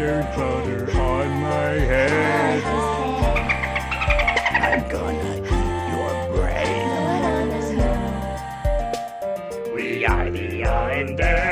dirt powder on my head. I'm gonna eat your brain. We are the undead.